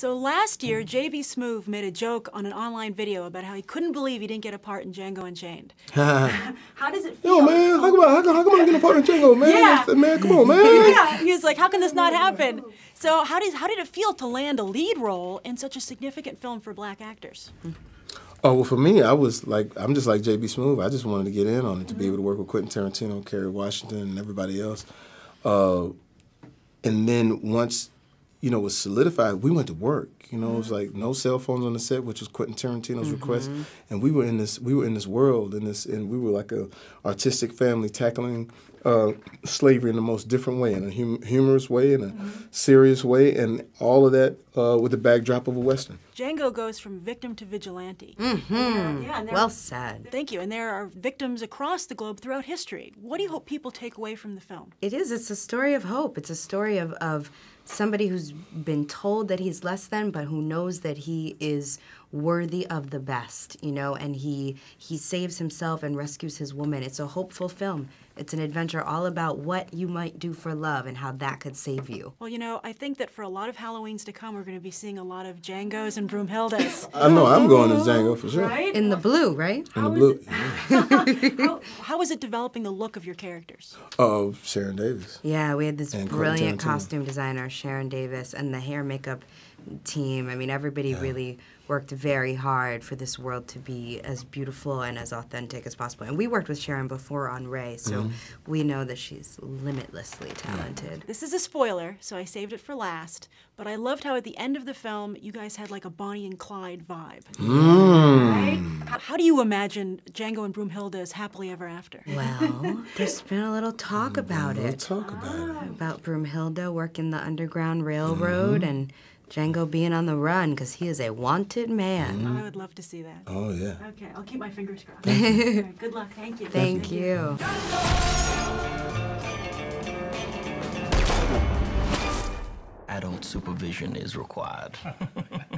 So last year, J.B. Smoove made a joke on an online video about how he couldn't believe he didn't get a part in Django Unchained. how does it feel? Yo, man, how come, I, how, come, how come I don't get a part in Django, man? Yeah. That's- Man, come on, man. yeah, he was like, "How can this not happen?" So, how did how did it feel to land a lead role in such a significant film for black actors? Oh well, for me, I was like, I'm just like JB Smoove. I just wanted to get in on it to be able to work with Quentin Tarantino, Kerry Washington, and everybody else. Uh, and then once, you know, it was solidified, we went to work. You know, it was like no cell phones on the set, which was Quentin Tarantino's request. And we were in this, we were in this world, in this, and we were like a artistic family tackling uh, slavery in the most different way, in a hum- humorous way, in a serious way, and all of that uh, with the backdrop of a western. Django goes from victim to vigilante. Mm-hmm. Yeah, and Well said. Thank you. And there are victims across the globe throughout history. What do you hope people take away from the film? It is. It's a story of hope. It's a story of, of somebody who's been told that he's less than, but who knows that he is worthy of the best, you know, and he he saves himself and rescues his woman. It's a hopeful film. It's an adventure all about what you might do for love and how that could save you. Well, you know, I think that for a lot of Halloweens to come, we're going to be seeing a lot of Django's and Broomhildas. I know I'm going to Django for sure. Right? In the blue, right? In the blue. how, how is it developing the look of your characters? Oh, Sharon Davis. Yeah, we had this And brilliant costume designer, Sharon Davis, and the hair makeup team. I mean, everybody really worked very hard for this world to be as beautiful and as authentic as possible. And we worked with Sharon before on Ray, so Mm-hmm. we know that she's limitlessly talented. This is a spoiler, so I saved it for last. But I loved how at the end of the film, you guys had like a Bonnie and Clyde vibe. Mm. Right? How, how do you imagine Django and Broomhilda as happily ever after? Well, there's been a little talk about We'll it. talk about it. Ah. About Broomhilda working the Underground Railroad mm-hmm. and Django being on the run because he is a wanted man. Mm-hmm. I would love to see that. Oh yeah. Okay, I'll keep my fingers crossed. All right, good luck. Thank you. Thank you. Adult supervision is required.